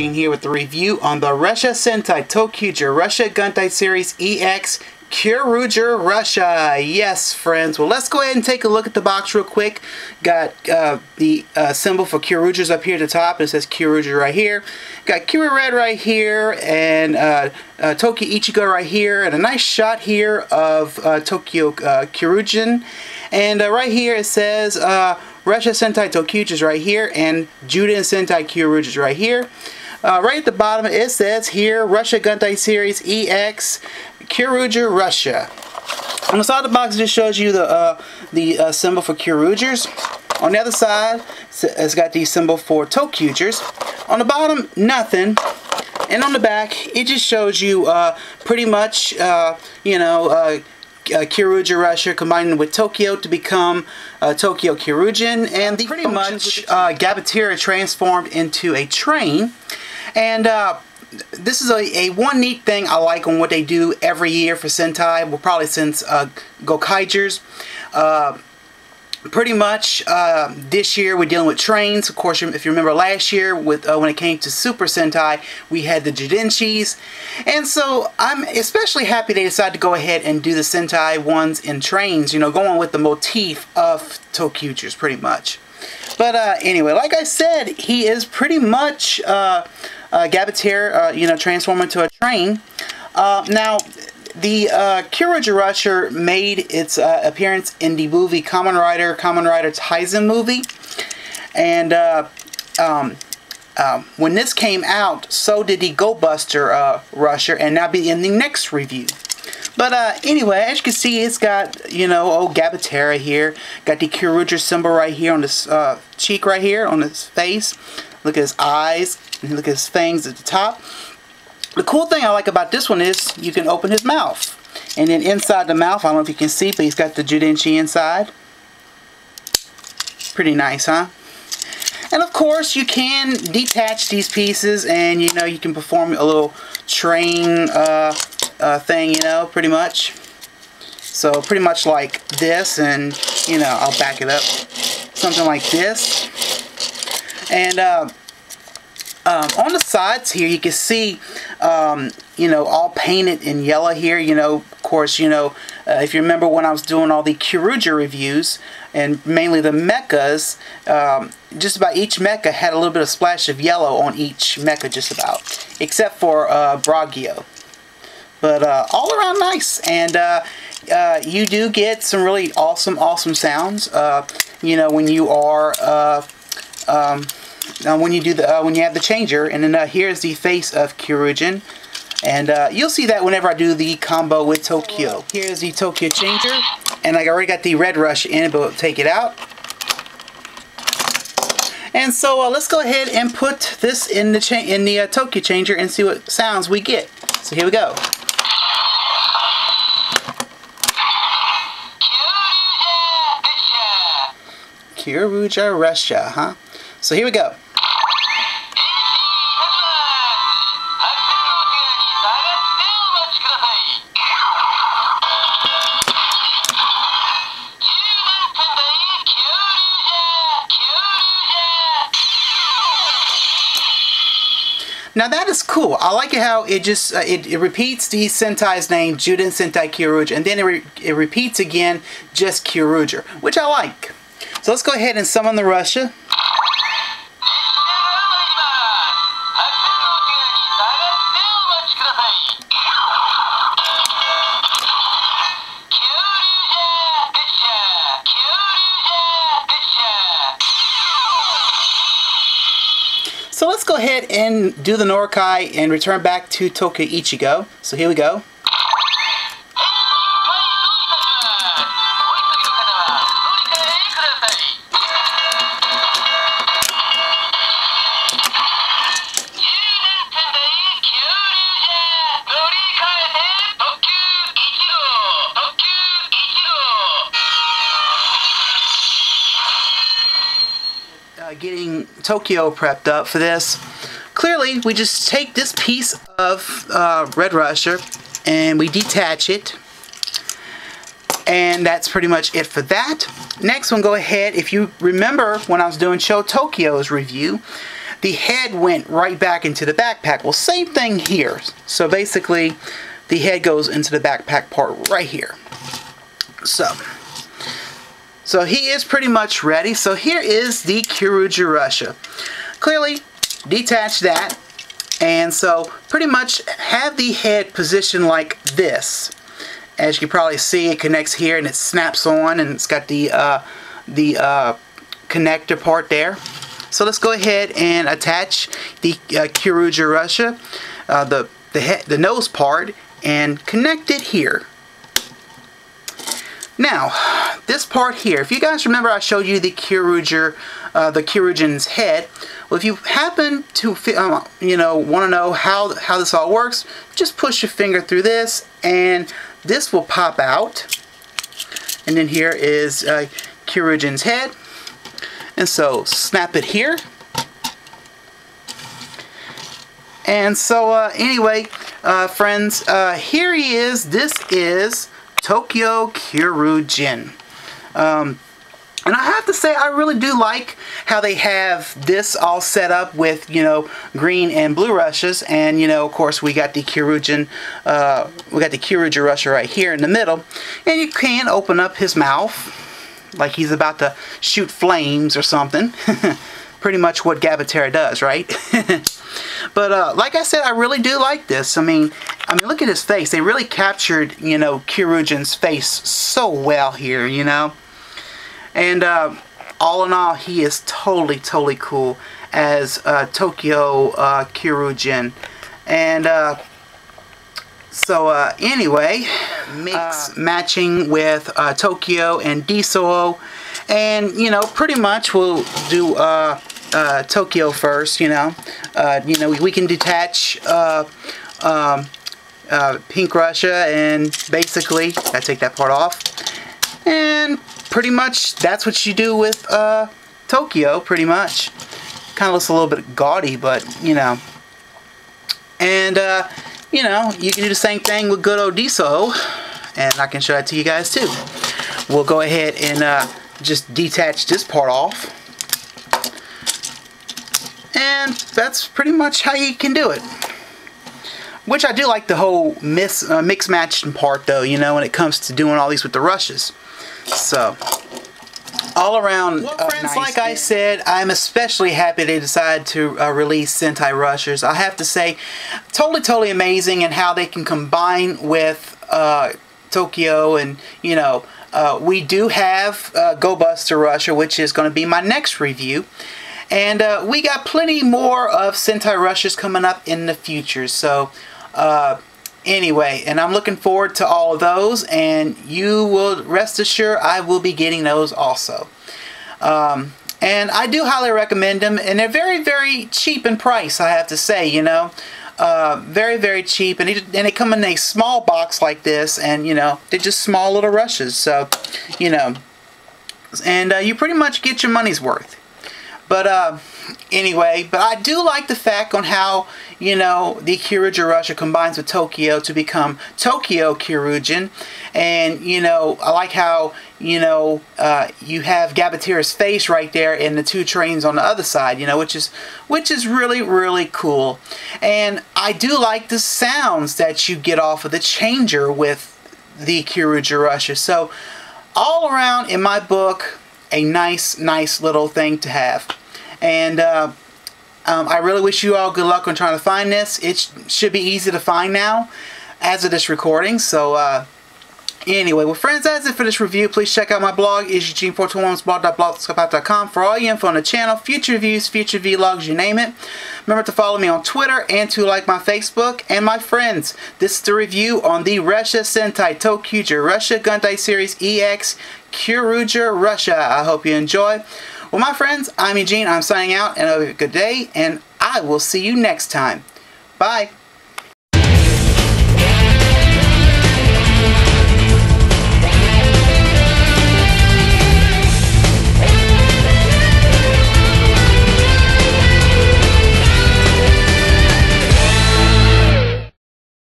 Gene here with the review on the Ressha Sentai ToQger Ressha Gattai Series EX Kyoryuger Ressha. Yes, friends. Well, let's go ahead and take a look at the box real quick. Got uh, the uh, symbol for Kyoryugers up here at the top. It says Kyoryuger right here. Got Kira Red right here and uh, uh, ToQ Ichigo right here. And a nice shot here of uh, ToQ-Oh uh, Kyoryuzin. And uh, right here it says uh, Ressha Sentai ToQger right here and Zyuden Sentai Kyoryugers right here. Uh, right at the bottom it says here Ressha Gattai Series EX Kyoryuger Ressha. On the side of the box it just shows you the uh, the uh, symbol for Kyoryugers. On the other side it's got the symbol for ToQgers. On the bottom nothing. And on the back it just shows you uh, pretty much uh, you know uh, uh, Kyoryuger Ressha combined with ToQ-Oh to become uh, ToQ-Oh Kyoryuzin and the pretty much uh, Gabutyra transformed into a train and uh, this is a, a one neat thing I like on what they do every year for Sentai, well probably since uh, Gokaigers. Uh, pretty much uh, this year we're dealing with trains. Of course, if you remember last year with uh, when it came to Super Sentai, we had the Zyudenchis. And so I'm especially happy they decided to go ahead and do the Sentai ones in trains, you know, going with the motif of ToQgers pretty much. But uh, anyway, like I said, he is pretty much uh, uh, uh, you know, transform into a train. Uh, now, the uh, Ressha made its uh, appearance in the movie Kamen Rider, Kamen Rider Taisen movie. And uh, um, um, when this came out, so did the Go Buster uh, Ressha, and now be in the next review. But uh, anyway, as you can see, it's got, you know, old Gabutyra here. Got the Kyoryuger symbol right here on this uh, cheek right here, on his face. Look at his eyes. And look at his fangs at the top. The cool thing I like about this one is you can open his mouth. And then inside the mouth, I don't know if you can see, but he's got the Zyudenchi inside. Pretty nice, huh? And of course, you can detach these pieces and, you know, you can perform a little train uh, uh, thing, you know, pretty much. So pretty much like this and, you know, I'll back it up. Something like this. And uh, um, on the sides here, you can see, um, you know, all painted in yellow here. You know, of course, you know, uh, if you remember when I was doing all the Kyoryuger reviews, and mainly the mechas, um, just about each mecha had a little bit of splash of yellow on each mecha, just about, except for uh, Bragio. But uh, all around nice, and uh, uh, you do get some really awesome, awesome sounds. Uh, you know, when you are um, when you do the uh, when you have the changer and then uh, here's the face of Kyoryuzin. And uh, you'll see that whenever I do the combo with ToQ-Oh. Here's the ToQ changer. And I already got the red rush in but we'll take it out. And so uh, let's go ahead and put this in the in the uh, ToQ changer and see what sounds we get. So here we go. Kyoryuger Ressha, huh? So here we go. Now that is cool. I like how it just uh, it, it, repeats the Sentai's name, Juden Sentai Kyoryuger, and then it, re it repeats again just Kyoryuger, which I like. So let's go ahead and summon the Ressha. So let's go ahead and do the Norikae and return back to ToQ Ichigo. So here we go. ToQ-Oh prepped up for this. Clearly, we just take this piece of uh, Red Ressha and we detach it. And that's pretty much it for that. Next one, go ahead. If you remember when I was doing Cho ToQ-Oh's review, the head went right back into the backpack. Well, same thing here. So basically, the head goes into the backpack part right here. So, so he is pretty much ready. So here is the Kyoryuger Ressha. Clearly, detach that. And so, pretty much have the head positioned like this. As you can probably see, it connects here and it snaps on and it's got the, uh, the uh, connector part there. So let's go ahead and attach the uh, Kyoryuger Ressha, uh, the, the, head, the nose part, and connect it here. Now, this part here, if you guys remember I showed you the Kyoryuger, uh, the head, well if you happen to, uh, you know, want to know how, how this all works, just push your finger through this and this will pop out. And then here is uh, head. And so snap it here. And so uh, anyway, uh, friends, uh, here he is. This is ToQ-Oh Kyoryuzin. Um, and I have to say, I really do like how they have this all set up with, you know, green and blue rushes. And, you know, of course, we got the Kyoryuzin, uh, we got the Kyoryuger Ressha right here in the middle. And you can open up his mouth like he's about to shoot flames or something. Pretty much what Gabutyra does, right? but uh, like I said, I really do like this. I mean, I mean, look at his face. They really captured, you know, Kyoryuzin's face so well here, you know. And uh, all in all, he is totally, totally cool as uh, ToQ-Oh uh, Kyoryuzin. And uh, so uh, anyway, mix uh, matching with uh, ToQ-Oh and Diesel-Oh. And, you know, pretty much we'll do uh, uh, ToQ-Oh first, you know. Uh, you know, we, we can detach um, Pink Ressha and basically, I take that part off. And pretty much that's what you do with ToQ-Oh, pretty much. Kind of looks a little bit gaudy, but, you know. And, you know, you can do the same thing with good old Diesel-Oh, and I can show that to you guys too. We'll go ahead and uh, just detach this part off. And that's pretty much how you can do it. Which I do like the whole mix, uh, mix matching part though, you know, when it comes to doing all these with the rushes. So, all around well, uh, friends nice like I said I'm especially happy they decided to uh, release Sentai Resshas I have to say totally totally amazing and how they can combine with uh, ToQ-Oh and you know uh, we do have uh, Go Buster Ressha which is going to be my next review and uh, we got plenty more of Sentai Resshas coming up in the future. So anyway, and I'm looking forward to all of those, and you will rest assured I will be getting those also. Um, and I do highly recommend them, and they're very, very cheap in price, I have to say, you know. Uh, very, very cheap, and, and they come in a small box like this, and, you know, they're just small little rushes, so, you know, and uh, you pretty much get your money's worth. But, uh, anyway, but I do like the fact on how, you know, the Kyoryuger Ressha combines with ToQ-Oh to become ToQ-Oh Kyoryuzin. And, you know, I like how, you know, uh, you have Gabutyra's face right there and the two trains on the other side, you know, which is, which is really, really cool. And I do like the sounds that you get off of the changer with the Kyoryuger Ressha. So, all around, in my book, a nice, nice little thing to have. And uh, um, I really wish you all good luck on trying to find this. It sh should be easy to find now as of this recording. So uh, anyway, well friends, that's it for this review. Please check out my blog, isugene421blog.blogspot.com for all your info on the channel, future reviews, future vlogs, you name it. Remember to follow me on Twitter and to like my Facebook. And my friends, this is the review on the Ressha Sentai ToQger Ressha Gattai Series EX Kyoryuger Ressha. I hope you enjoy. Well, my friends, I'm Eugene. I'm signing out, and have a good day, and I will see you next time. Bye.